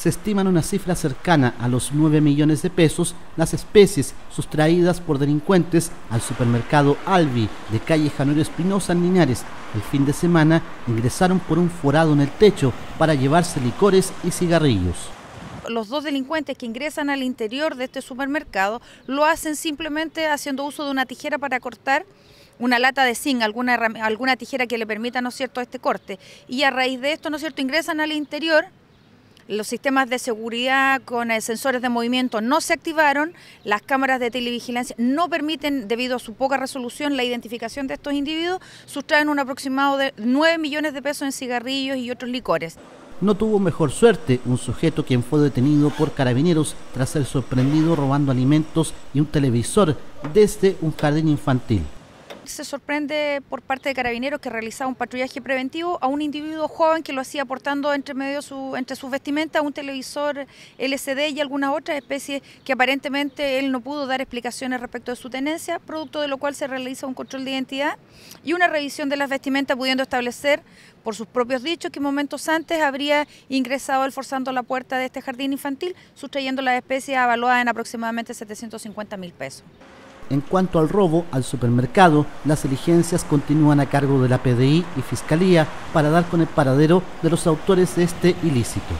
se estiman una cifra cercana a los 9 millones de pesos las especies sustraídas por delincuentes al supermercado Albi de calle Januero Espinosa en Linares. El fin de semana ingresaron por un forado en el techo para llevarse licores y cigarrillos los dos delincuentes que ingresan al interior de este supermercado lo hacen simplemente haciendo uso de una tijera para cortar una lata de zinc, alguna, alguna tijera que le permita, ¿no es cierto?, este corte. Y a raíz de esto, ¿no es cierto?, ingresan al interior los sistemas de seguridad con eh, sensores de movimiento no se activaron, las cámaras de televigilancia no permiten, debido a su poca resolución, la identificación de estos individuos, sustraen un aproximado de 9 millones de pesos en cigarrillos y otros licores. No tuvo mejor suerte un sujeto quien fue detenido por carabineros tras ser sorprendido robando alimentos y un televisor desde un jardín infantil se sorprende por parte de carabineros que realizaba un patrullaje preventivo a un individuo joven que lo hacía portando entre medio su, entre sus vestimentas un televisor LCD y algunas otras especies que aparentemente él no pudo dar explicaciones respecto de su tenencia, producto de lo cual se realiza un control de identidad y una revisión de las vestimentas pudiendo establecer por sus propios dichos que momentos antes habría ingresado él forzando la puerta de este jardín infantil, sustrayendo las especies avaluadas en aproximadamente 750 mil pesos. En cuanto al robo al supermercado, las diligencias continúan a cargo de la PDI y Fiscalía para dar con el paradero de los autores de este ilícito.